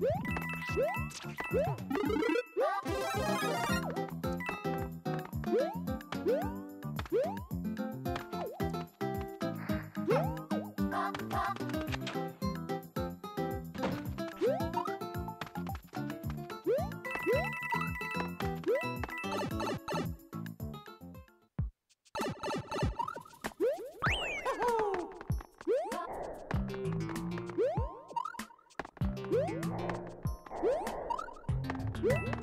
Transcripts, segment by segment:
Woo! Woo! Woo! Woo!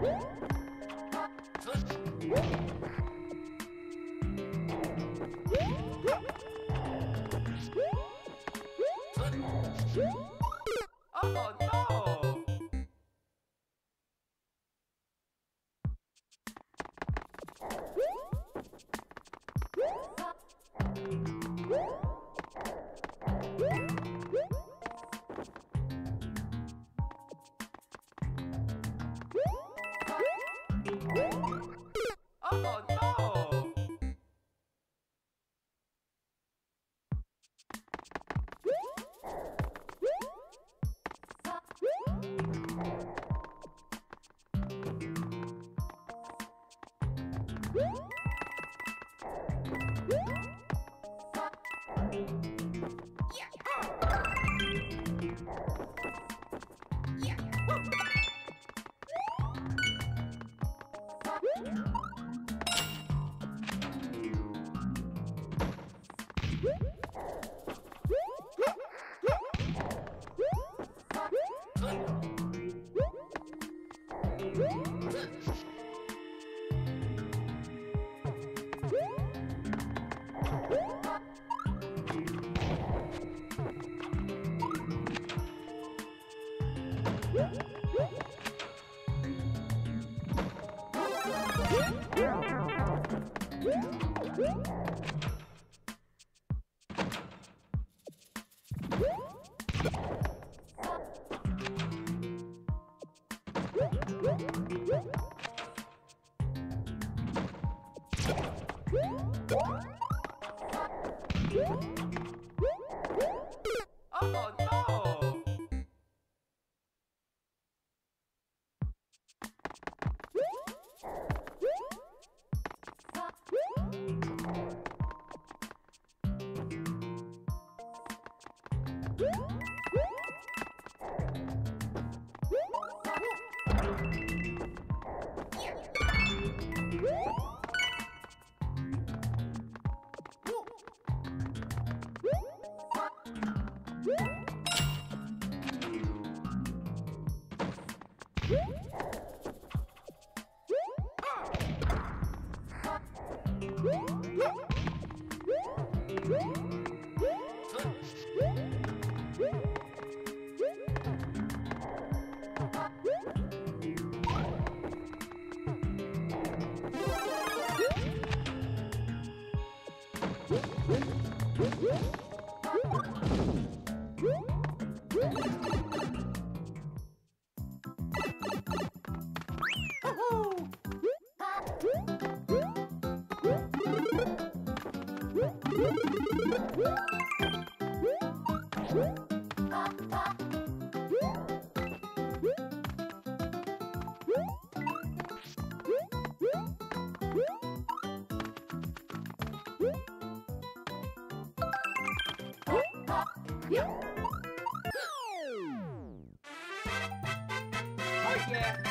Woo! Woo! Oh, Woo! Yeah.